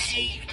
Received.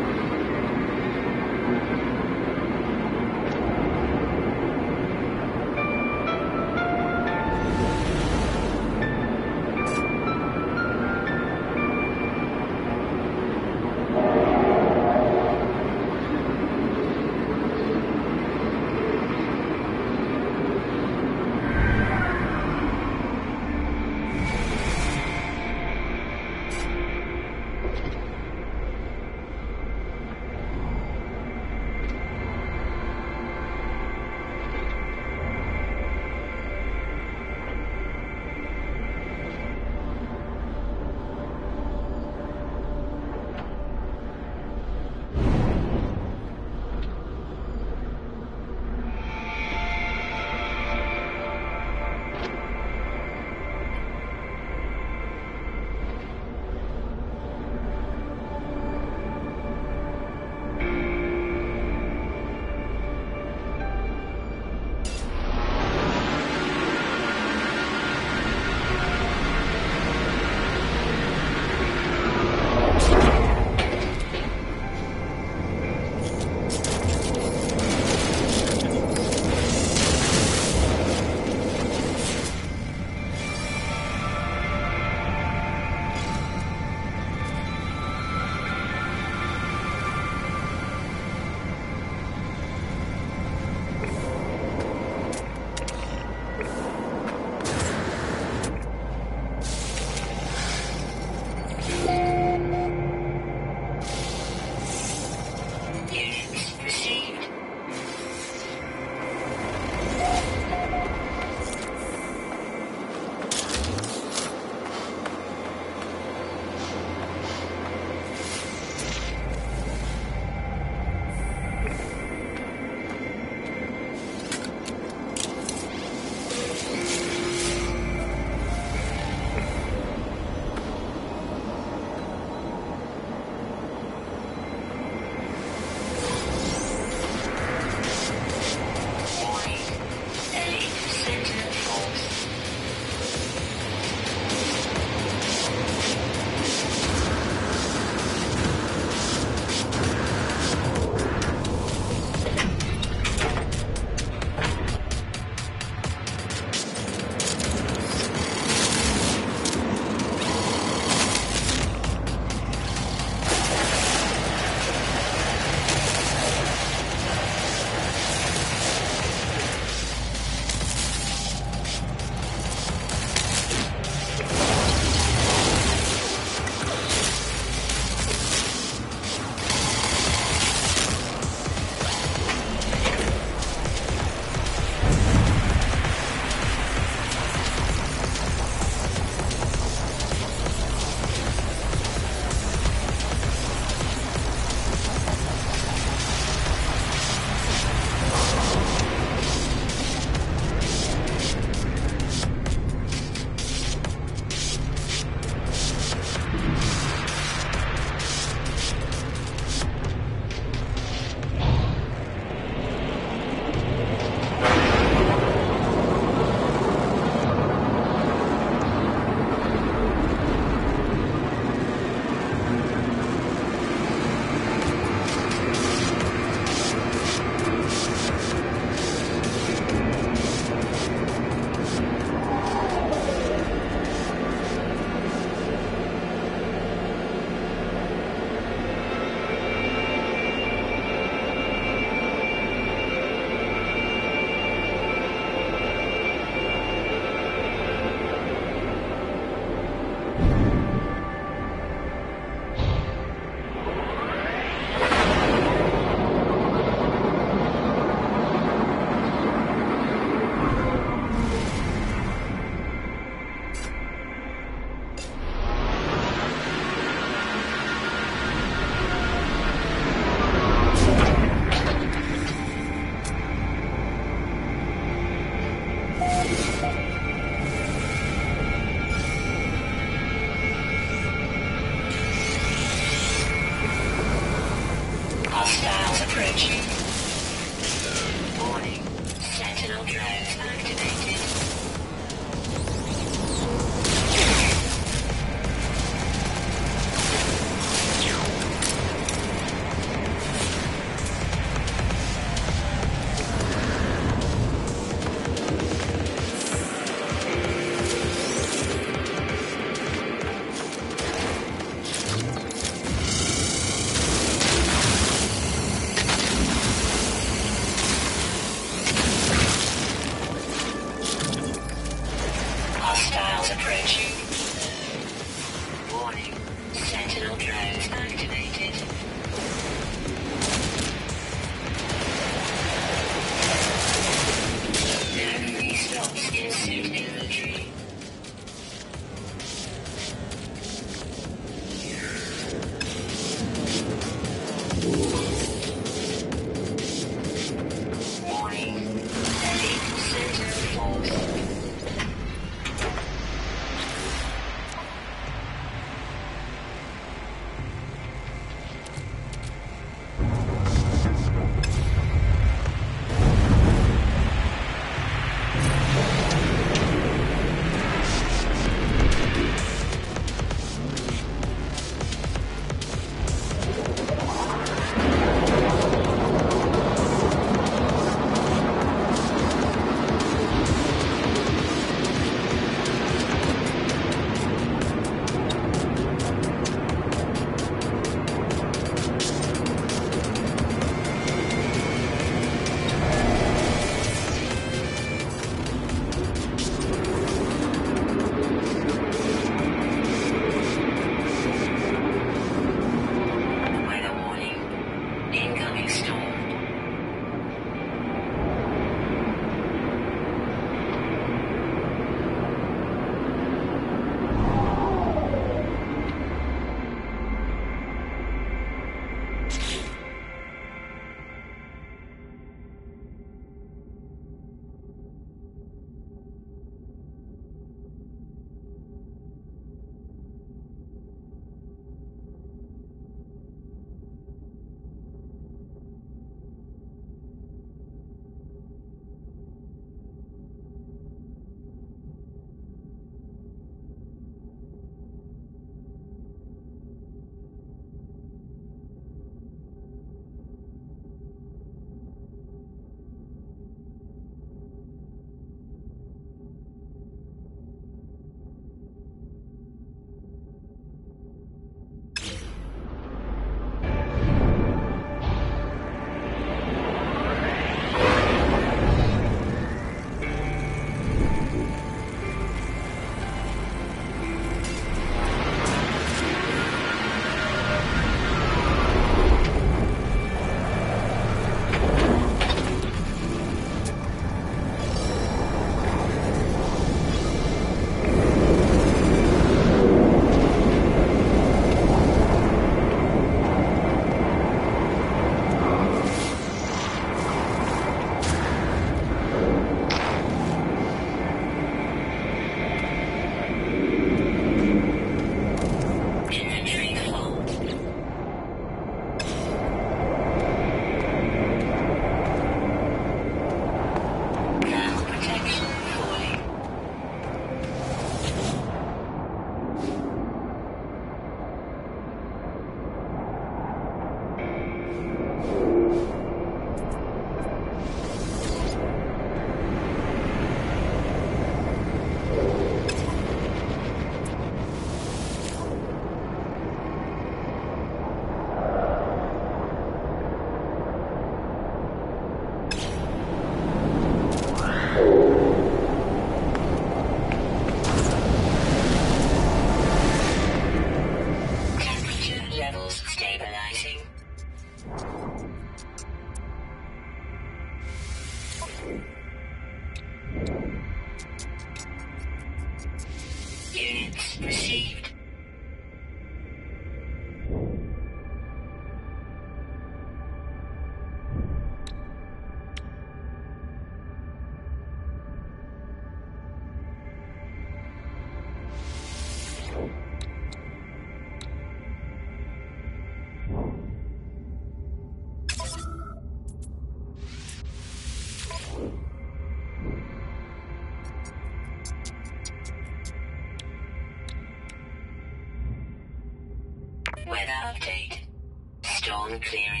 Clearing.